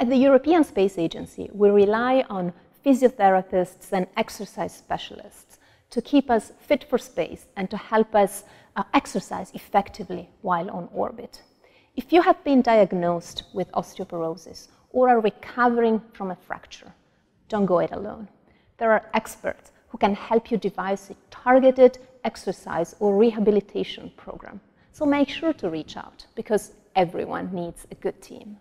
At the European Space Agency, we rely on physiotherapists and exercise specialists to keep us fit for space and to help us uh, exercise effectively while on orbit. If you have been diagnosed with osteoporosis or are recovering from a fracture, don't go it alone. There are experts who can help you devise a targeted exercise or rehabilitation program. So make sure to reach out because everyone needs a good team.